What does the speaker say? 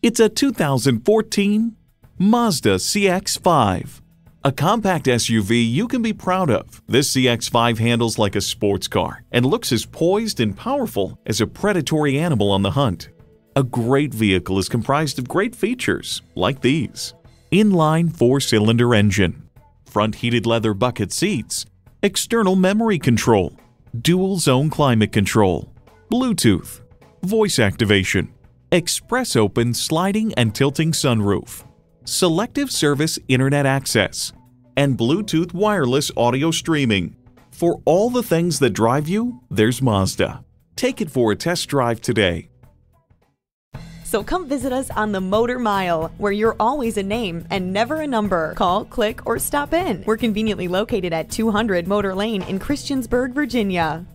It's a 2014 Mazda CX-5. A compact SUV you can be proud of, this CX-5 handles like a sports car and looks as poised and powerful as a predatory animal on the hunt. A great vehicle is comprised of great features like these. Inline four-cylinder engine, front heated leather bucket seats, external memory control, dual zone climate control, Bluetooth, voice activation, express open sliding and tilting sunroof, selective service internet access, and Bluetooth wireless audio streaming. For all the things that drive you, there's Mazda. Take it for a test drive today. So come visit us on the Motor Mile, where you're always a name and never a number. Call, click, or stop in. We're conveniently located at 200 Motor Lane in Christiansburg, Virginia.